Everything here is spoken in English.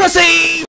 Pussy!